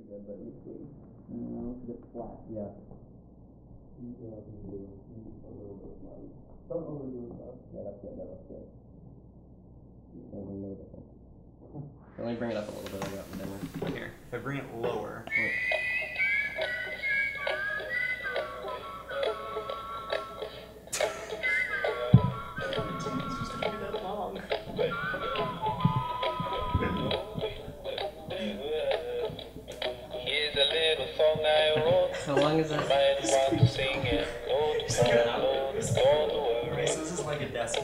pretty good, but you see. No, it's a bit flat. Yeah. Don't overdo it though. Yeah, that's good. That looks good. There's no difference. Let me bring it up a little bit. I got the dimmer. Here, if I bring it lower. Here's desk.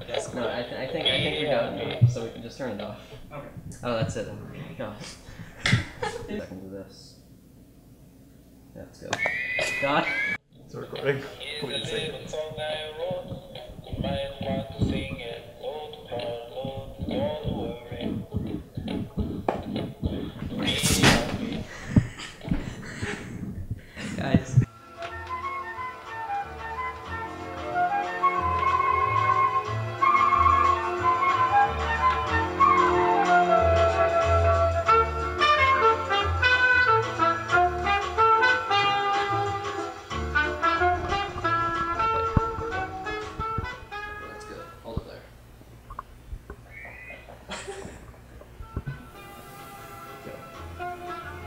A desk. No, I, th- I think I think we got it so we can just turn it off. Okay. Oh, that's it. Okay, gosh. Seconds of this. That's good. God. It's recording. Here's a little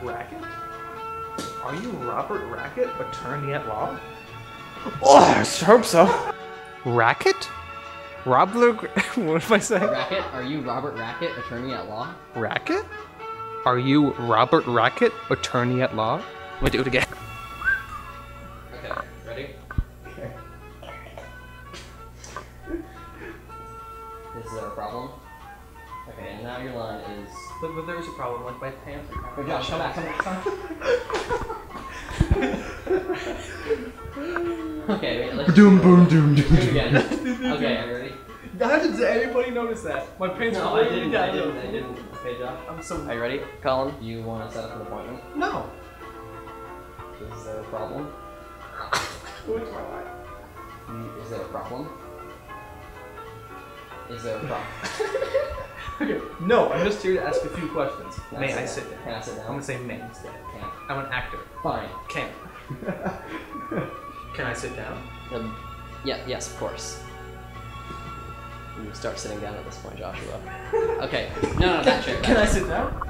Racket? Are you Robert Racket, attorney at law? Oh, I hope so. Racket? Robler. what am I saying? Racket, are you Robert Racket, attorney at law? Racket? Are you Robert Racket, attorney at law? Let me do it again. Okay, ready? Okay. this is there a problem? Okay, and now your line is. But, but there's a problem. Like my pants are Oh, Josh, come back, come back, come back. okay, wait, let's. Doom, boom, doom, Do doom, again. Okay, are you ready? How did anybody notice that? My pants No, are I didn't. down. I didn't. I didn't. Okay, Josh. I'm so. Are you ready, Colin? You want to set up an appointment? No. Is there a problem? What's my life? Mm, is there a problem? Is there a problem? Okay. No, I'm just here to ask a few questions. Can May I down? sit down? Can I sit I'm gonna say may instead. Can't. I'm an actor. Fine. Can. Can I sit down? Um, yeah, yes, of course. You start sitting down at this point, Joshua. Okay. No, no, that chair. Can I sit down?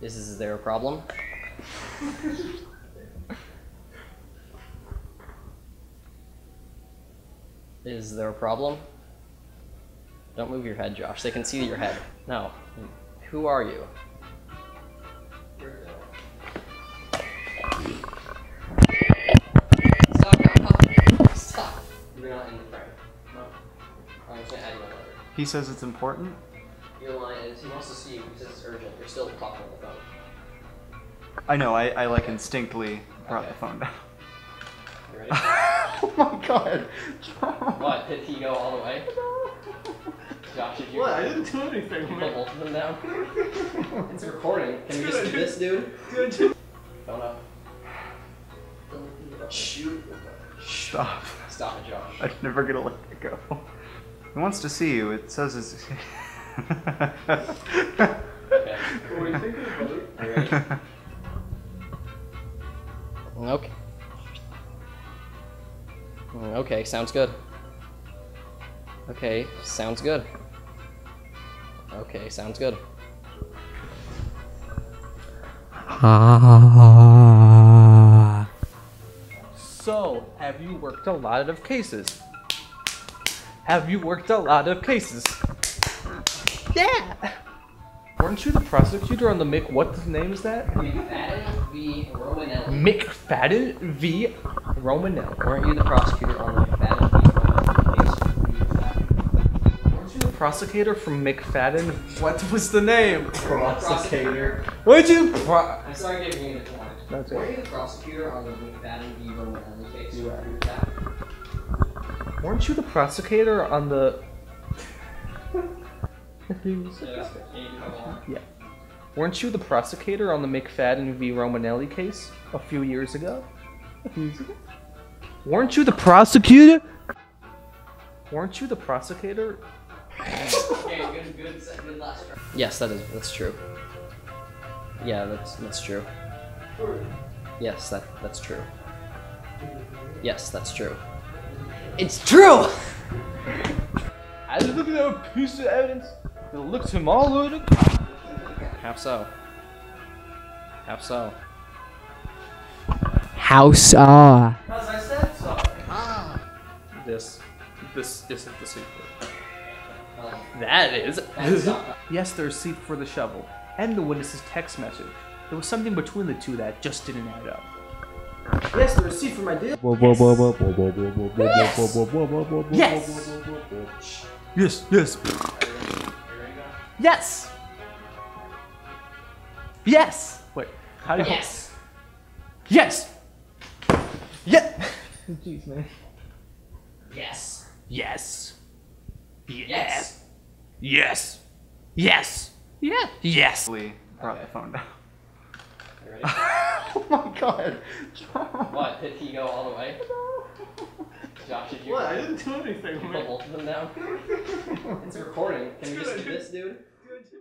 Is, is there a problem? Is there a problem? Don't move your head, Josh. They can see your head. No. Who are you? Stop, stop, stop. You're not in the frame. No. I'm just gonna add you another. He says it's important. Your line is he wants to see you because it's urgent. You're still talking on the phone. I know, I, I like instinctly brought Okay. the phone down. You ready? oh my god. what? Did he go all the way? Josh, did you? What? I didn't do anything. You put both of them down? it's recording. Can we just do this, dude? Dude, Phone up. Shoot. Stop. Stop it, Josh. I'm never gonna let it go. He wants to see you. It says it's. Okay. What are you thinking about it? Are you ready? Okay. Okay, sounds good. Okay, sounds good. Okay, sounds good. So, have you worked a lot of cases? Have you worked a lot of cases? Yeah. Weren't you the prosecutor on the Mick? What the name is that? McFadden v. Romanelli. McFadden v. Romanelli. Weren't you the prosecutor on the McFadden v. Romanelli Weren't you the prosecutor from McFadden? What was the name? Prosecutor. Weren't you? Pro- I'm sorry giving you the point. That's Were it. you the prosecutor on the McFadden v. Romanelli case? You are. Agree that? Weren't you the prosecutor on the? Yeah. Yeah. Weren't you the prosecutor on the McFadden v. Romanelli case a few years ago? A few years ago? Weren't you the prosecutor? Weren't you the prosecutor? Yes, that is that's true. Yeah, that's that's true. Yes, that that's true. Yes, that's true. It's true. I look at that piece of evidence that looks him all over the How so? How so? House ah. As I said so. This, this isn't the secret. That is. yes, there's seat for the shovel and the witness's text message. There was something between the two that just didn't add up. Yes, the receipt for my deal. Yes. Yes. Yes. Yes. Yes. Yes. Wait. How do you? Yes. Yes. Yeah. Jeez, man. Yes. Yes. Yes. Yes. Yes. Yeah. Yes. Lee brought the phone down. You ready? oh my god. what? Did he go all the way? Josh, did you? What? I didn't do anything. Did you put both of them down? it's recording. Can we just do this, dude?